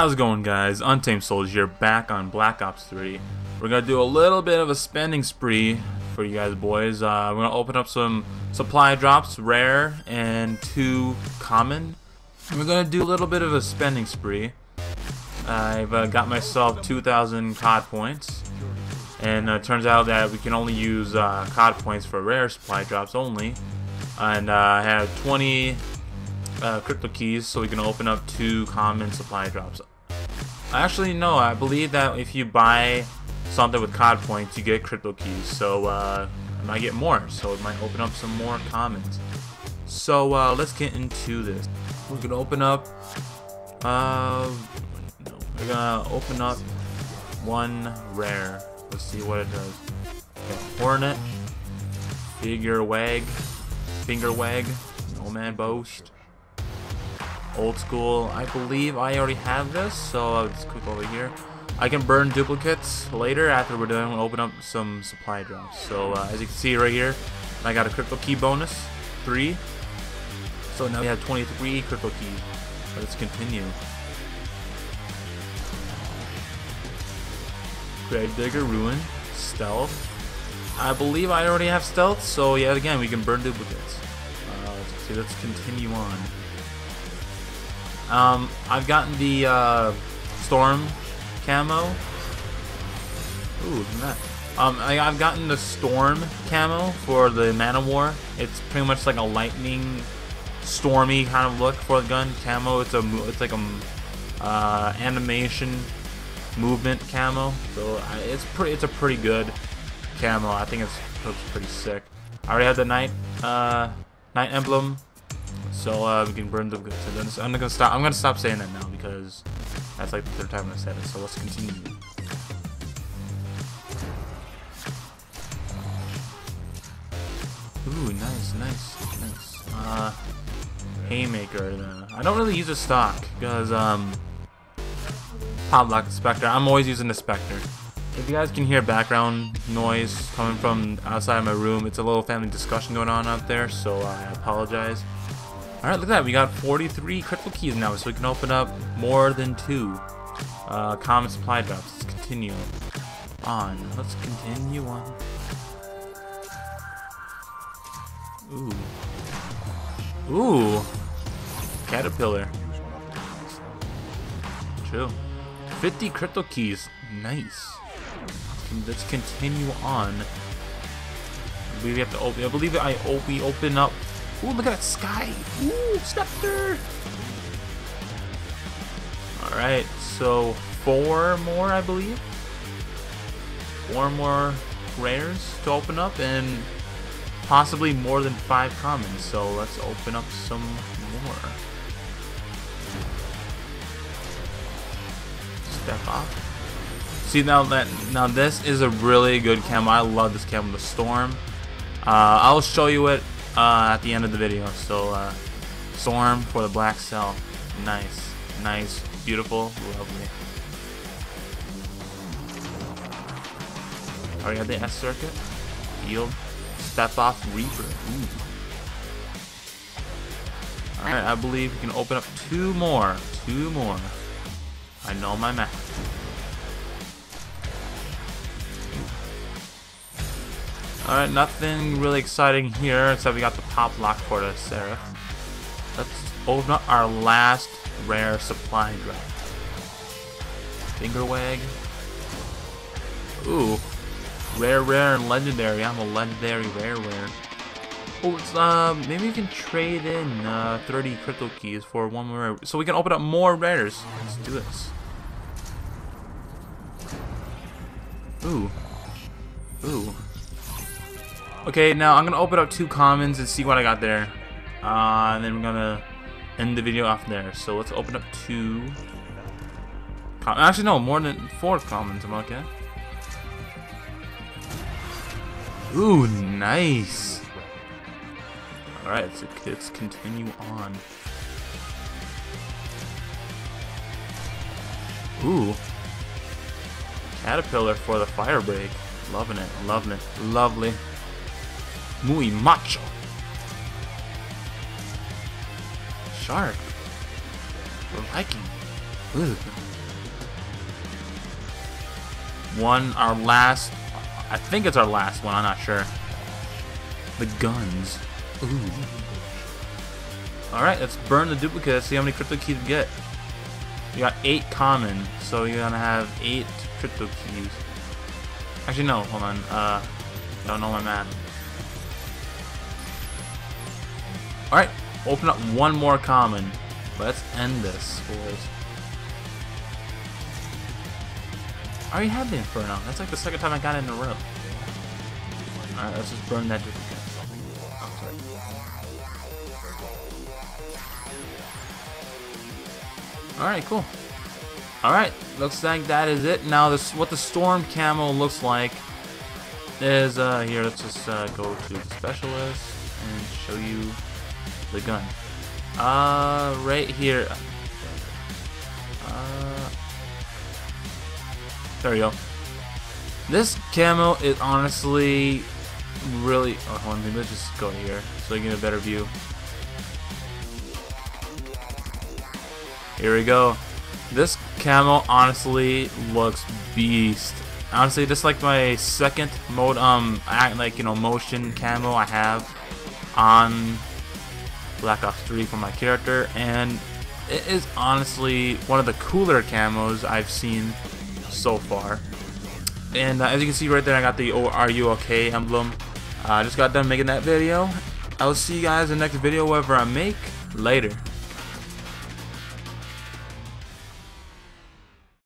How's it going guys? Untamed Soldier here back on Black Ops 3. We're gonna do a little bit of a spending spree for you guys boys. Uh, we're gonna open up some supply drops, rare and two common. And we're gonna do a little bit of a spending spree. I've uh, got myself 2,000 COD points. And uh, turns out that we can only use uh, COD points for rare supply drops only. And uh, I have 20 uh, crypto keys so we can open up two common supply drops. Actually, no, I believe that if you buy something with COD points, you get crypto keys. So uh, I might get more, so it might open up some more commons. So uh, let's get into this. We're gonna open up. Uh, we're gonna open up one rare. Let's see what it does. Okay, Hornet, Figure Wag, Finger Wag, No Man Boast old school. I believe I already have this, so I'll just click over here. I can burn duplicates later after we're done. We'll open up some supply drops. So uh, as you can see right here, I got a crypto key bonus, three. So now we have 23 crypto keys. Let's continue. Gravedigger, Ruin, Stealth. I believe I already have Stealth, so yet again, we can burn duplicates. Uh, let's see, let's continue on. Um, I've gotten the uh, Storm camo. Ooh, that. Um, I, have gotten the Storm camo for the Man War. It's pretty much like a lightning, stormy kind of look for the gun camo. It's a, it's like a uh, animation movement camo. So uh, it's pretty, it's a pretty good camo. I think it's looks pretty sick. I already have the night, uh, night emblem so uh, we can burn the goods. So I'm gonna stop. I'm gonna stop saying that now because that's like the third time I said it. So let's continue. Ooh, nice, nice, nice. Uh, haymaker. Uh, I don't really use a stock because um, pop lock Spectre. I'm always using the Spectre. If you guys can hear background noise coming from outside my room, it's a little family discussion going on out there, so I apologize. Alright, look at that. We got 43 crypto keys now, so we can open up more than two uh, common supply drops. Let's continue on. Let's continue on. Ooh. Ooh. Caterpillar. True. 50 crypto keys. Nice. Let's continue on. I believe we have to open. I believe I we open up Ooh, look at that sky. Ooh, Spectre. Alright, so four more, I believe. Four more rares to open up and possibly more than five commons. So let's open up some more. Step off. See now that now this is a really good camo. I love this camo, the storm. Uh, I'll show you it uh, at the end of the video. So, uh, Storm for the Black Cell. Nice. Nice. Beautiful. Lovely. Already got the S circuit. Yield. Step off Reaper. Alright, I believe we can open up two more. Two more. I know my math. Alright, nothing really exciting here, except we got the pop lock for the Seraph. Let's open up our last rare supply drop. Finger wag. Ooh. Rare, rare, and legendary. I'm a legendary rare rare. Oh, it's, uh, maybe we can trade in uh, 30 crypto keys for one more, so we can open up more rares. Let's do this. Ooh. Ooh. Okay, now I'm gonna open up two commons and see what I got there. Uh, and then we're gonna end the video off there. So let's open up two. Actually, no, more than four commons. I'm okay. Ooh, nice. All right, let's, let's continue on. Ooh, caterpillar for the Firebreak. Loving it, loving it, lovely. Muy macho. Shark. We're liking. Ugh. One, our last, I think it's our last one, I'm not sure. The guns. Ooh. Alright, let's burn the duplicate, see how many crypto keys we get. You got eight common, so you're gonna have eight crypto keys. Actually, no, hold on. Uh, I don't know my math. Alright, open up one more common. Let's end this, boys. I already had the Inferno. That's like the second time I got it in a row. Alright, let's just burn that duplicate. Alright, cool. Alright, looks like that is it. Now, this what the Storm Camo looks like is, uh, here, let's just uh, go to the Specialist and show you the gun. Uh, right here. Uh, there we go. This camo is honestly really. Oh, hold on, let's just go here so you get a better view. Here we go. This camo honestly looks beast. Honestly, this is like my second mode, um, act like you know motion camo I have on Black Ops 3 for my character, and it is honestly one of the cooler camos I've seen so far. And uh, as you can see right there, I got the Are You OK emblem. I uh, just got done making that video. I will see you guys in the next video, whatever I make. Later.